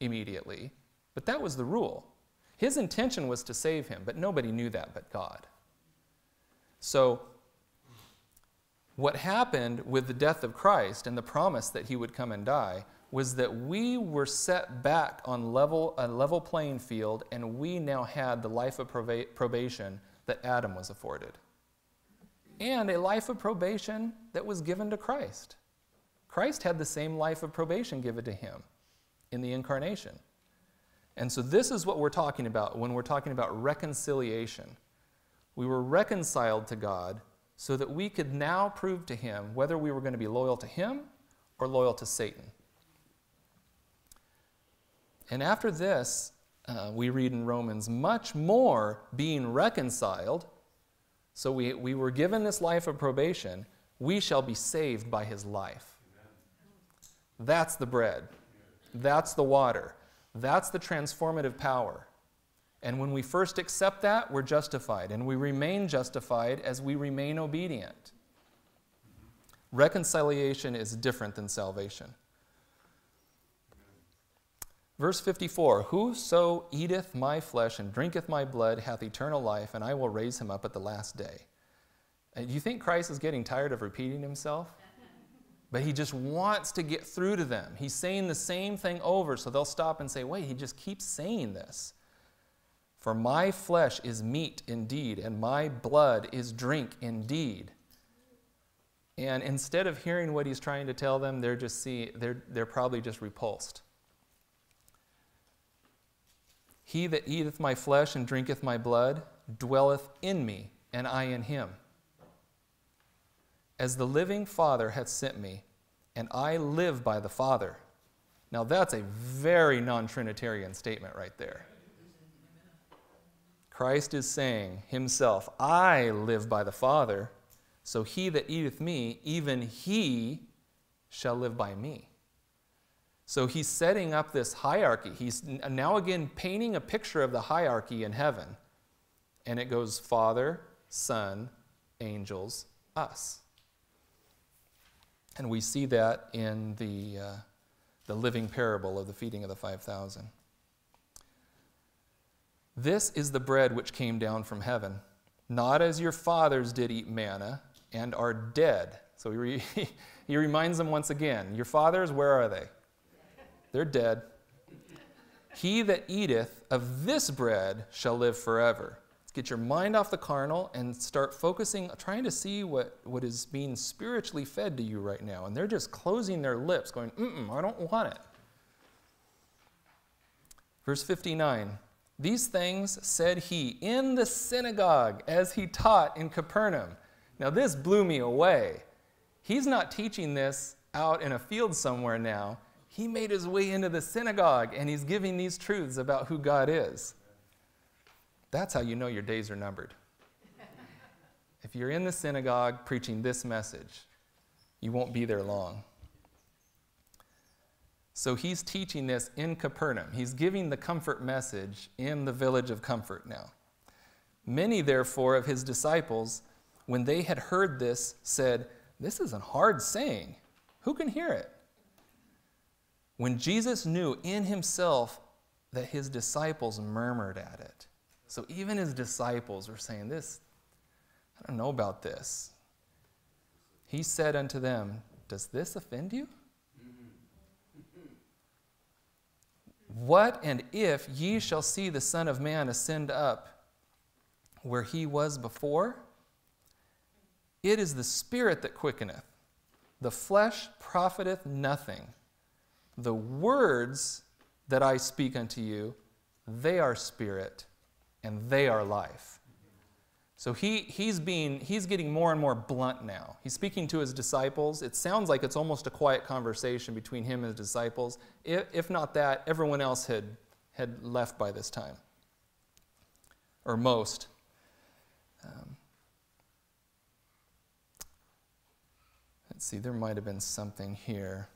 immediately, but that was the rule. His intention was to save him, but nobody knew that but God. So what happened with the death of Christ and the promise that he would come and die was that we were set back on level, a level playing field, and we now had the life of probation that Adam was afforded. And a life of probation that was given to Christ. Christ had the same life of probation given to him in the incarnation. And so, this is what we're talking about when we're talking about reconciliation. We were reconciled to God so that we could now prove to him whether we were going to be loyal to him or loyal to Satan. And after this, uh, we read in Romans, much more being reconciled. So we, we were given this life of probation, we shall be saved by his life. That's the bread. That's the water. That's the transformative power. And when we first accept that, we're justified. And we remain justified as we remain obedient. Reconciliation is different than salvation. Verse 54 Whoso eateth my flesh and drinketh my blood hath eternal life, and I will raise him up at the last day. Uh, and you think Christ is getting tired of repeating himself? (laughs) But he just wants to get through to them. He's saying the same thing over, so they'll stop and say, Wait, he just keeps saying this. For my flesh is meat indeed, and my blood is drink indeed. And instead of hearing what he's trying to tell them, they're just see they're, they're probably just repulsed. He that eateth my flesh and drinketh my blood dwelleth in me, and I in him. As the living Father hath sent me, and I live by the Father. Now that's a very non Trinitarian statement right there. Christ is saying himself, I live by the Father, so he that eateth me, even he shall live by me. So he's setting up this hierarchy. He's now again painting a picture of the hierarchy in heaven. And it goes Father, Son, angels, us. And we see that in the, uh, the living parable of the feeding of the 5,000. This is the bread which came down from heaven, not as your fathers did eat manna and are dead. So he, re- (laughs) he reminds them once again Your fathers, where are they? They're dead. He that eateth of this bread shall live forever. Let's get your mind off the carnal and start focusing, trying to see what, what is being spiritually fed to you right now. And they're just closing their lips, going, mm I don't want it. Verse 59 these things said he in the synagogue as he taught in Capernaum. Now, this blew me away. He's not teaching this out in a field somewhere now. He made his way into the synagogue and he's giving these truths about who God is. That's how you know your days are numbered. if you're in the synagogue preaching this message, you won't be there long. So he's teaching this in Capernaum. He's giving the comfort message in the village of comfort now. Many, therefore, of his disciples, when they had heard this, said, This is a hard saying. Who can hear it? When Jesus knew in himself that his disciples murmured at it. So even his disciples were saying, This, I don't know about this. He said unto them, Does this offend you? What and if ye shall see the Son of Man ascend up where he was before? It is the Spirit that quickeneth, the flesh profiteth nothing. The words that I speak unto you, they are spirit and they are life. So he, he's, being, he's getting more and more blunt now. He's speaking to his disciples. It sounds like it's almost a quiet conversation between him and his disciples. If, if not that, everyone else had, had left by this time, or most. Um, let's see, there might have been something here.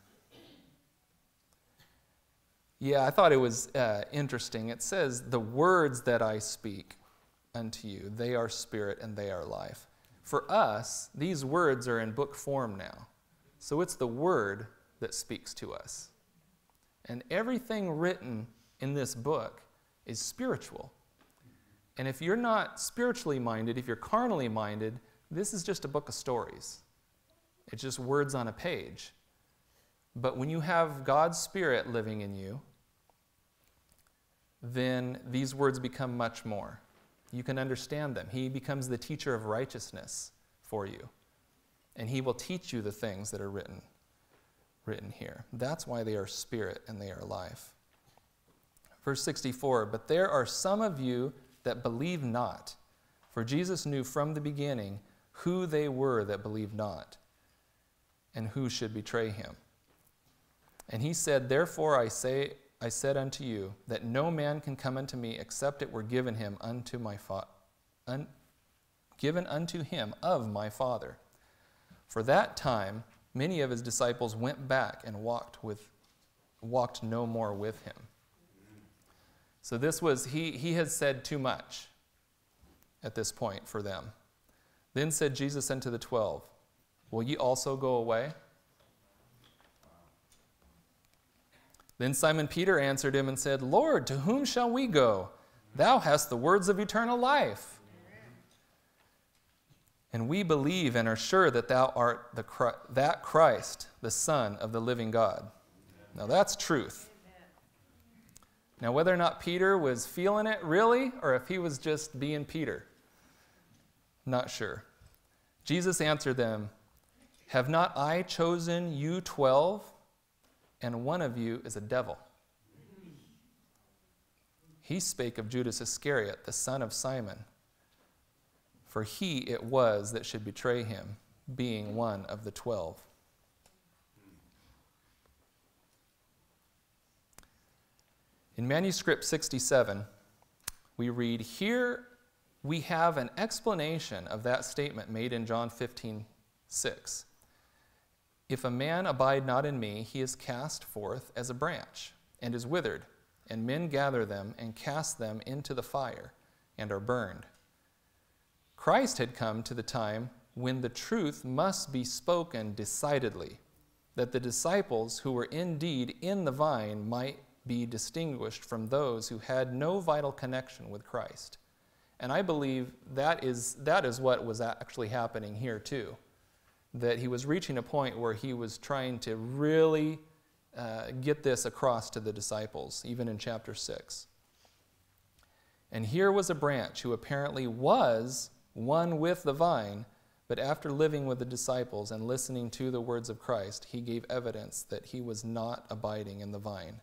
Yeah, I thought it was uh, interesting. It says, The words that I speak unto you. They are spirit and they are life. For us, these words are in book form now. So it's the word that speaks to us. And everything written in this book is spiritual. And if you're not spiritually minded, if you're carnally minded, this is just a book of stories. It's just words on a page. But when you have God's Spirit living in you, then these words become much more. You can understand them. He becomes the teacher of righteousness for you. And he will teach you the things that are written written here. That's why they are spirit and they are life. Verse 64, but there are some of you that believe not. For Jesus knew from the beginning who they were that believed not and who should betray him. And he said, Therefore I say I said unto you that no man can come unto me except it were given him unto my fa- un- given unto him of my Father. For that time many of his disciples went back and walked with walked no more with him. So this was he he had said too much at this point for them. Then said Jesus unto the twelve, Will ye also go away? Then Simon Peter answered him and said, Lord, to whom shall we go? Thou hast the words of eternal life. And we believe and are sure that thou art the, that Christ, the Son of the living God. Now that's truth. Now, whether or not Peter was feeling it really, or if he was just being Peter, not sure. Jesus answered them, Have not I chosen you twelve? And one of you is a devil. He spake of Judas Iscariot, the son of Simon, for he it was that should betray him, being one of the twelve. In manuscript 67, we read, Here we have an explanation of that statement made in John 15, 6. If a man abide not in me, he is cast forth as a branch, and is withered, and men gather them and cast them into the fire, and are burned. Christ had come to the time when the truth must be spoken decidedly, that the disciples who were indeed in the vine might be distinguished from those who had no vital connection with Christ. And I believe that is, that is what was actually happening here, too that he was reaching a point where he was trying to really uh, get this across to the disciples, even in chapter 6. And here was a branch who apparently was one with the vine, but after living with the disciples and listening to the words of Christ, he gave evidence that he was not abiding in the vine.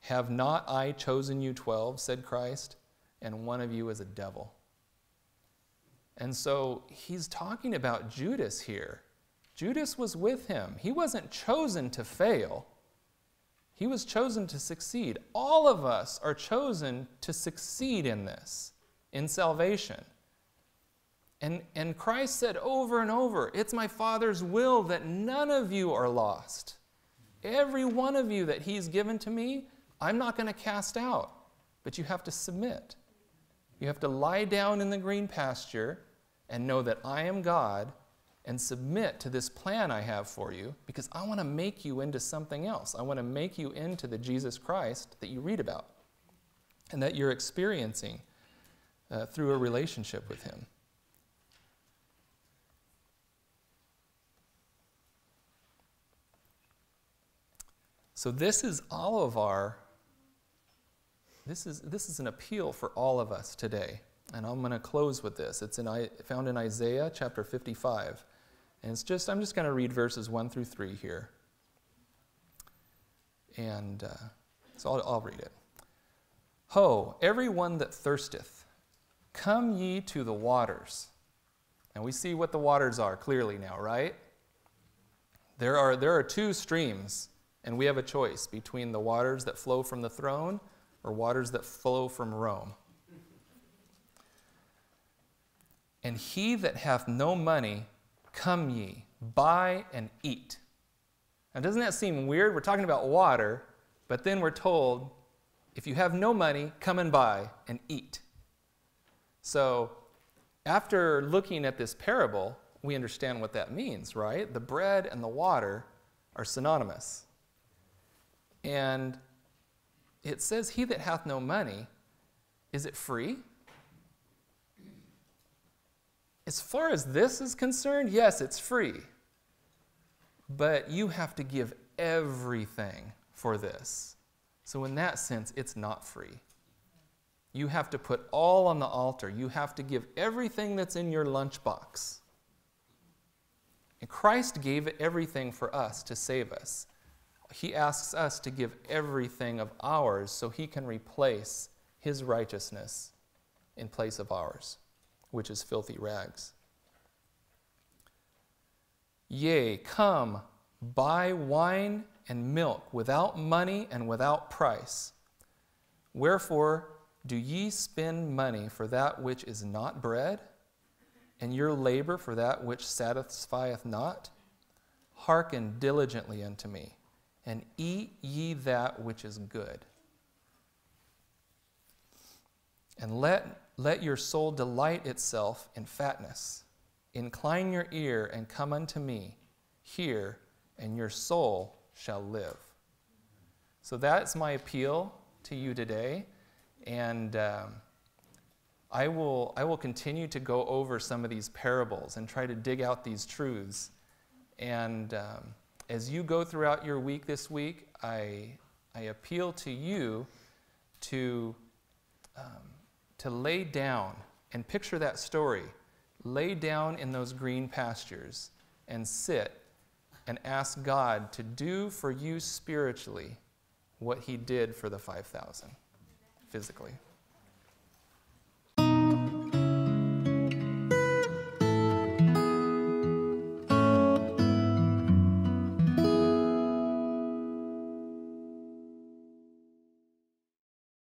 Have not I chosen you twelve, said Christ, and one of you is a devil. And so he's talking about Judas here. Judas was with him. He wasn't chosen to fail, he was chosen to succeed. All of us are chosen to succeed in this. in salvation. And, and Christ said over and over, It's my Father's will that none of you are lost. Every one of you that He's given to me, I'm not going to cast out, but you have to submit. You have to lie down in the green pasture and know that I am God and submit to this plan I have for you because I want to make you into something else. I want to make you into the Jesus Christ that you read about and that you're experiencing uh, through a relationship with Him. So this is all of our this is this is an appeal for all of us today. And I'm going to close with this. It's in, found in Isaiah chapter 55. And it's just I'm just going to read verses 1 through 3 here. And uh, so I'll, I'll read it. Ho, every one that thirsteth, come ye to the waters. And we see what the waters are clearly now, right? There are, there are two streams and we have a choice between the waters that flow from the throne or waters that flow from Rome. And he that hath no money, come ye, buy and eat. Now, doesn't that seem weird? We're talking about water, but then we're told if you have no money, come and buy and eat. So, after looking at this parable, we understand what that means, right? The bread and the water are synonymous. And it says, He that hath no money, is it free? As far as this is concerned, yes, it's free. But you have to give everything for this. So, in that sense, it's not free. You have to put all on the altar. You have to give everything that's in your lunchbox. And Christ gave everything for us to save us he asks us to give everything of ours so he can replace his righteousness in place of ours, which is filthy rags. Yea, come, buy wine and milk without money and without price. Wherefore do ye spend money for that which is not bread, and your labor for that which satisfieth not? Hearken diligently unto me and eat ye that which is good. And let, let your soul delight itself in fatness. Incline your ear and come unto me. Hear, and your soul shall live. So that's my appeal to you today. And um, I, will, I will continue to go over some of these parables and try to dig out these truths. And um, as you go throughout your week this week, I, I appeal to you to, um, to lay down and picture that story. Lay down in those green pastures and sit and ask God to do for you spiritually what He did for the 5,000 physically.